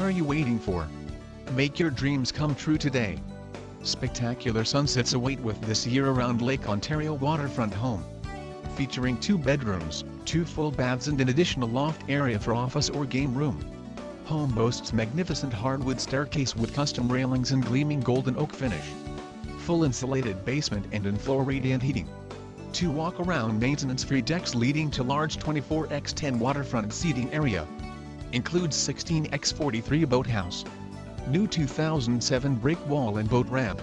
are you waiting for? Make your dreams come true today. Spectacular sunsets await with this year-round Lake Ontario waterfront home. Featuring two bedrooms, two full baths and an additional loft area for office or game room. Home boasts magnificent hardwood staircase with custom railings and gleaming golden oak finish. Full insulated basement and in-floor radiant heating. Two walk-around maintenance-free decks leading to large 24x10 waterfront seating area. Includes 16x43 boathouse. New 2007 break wall and boat ramp.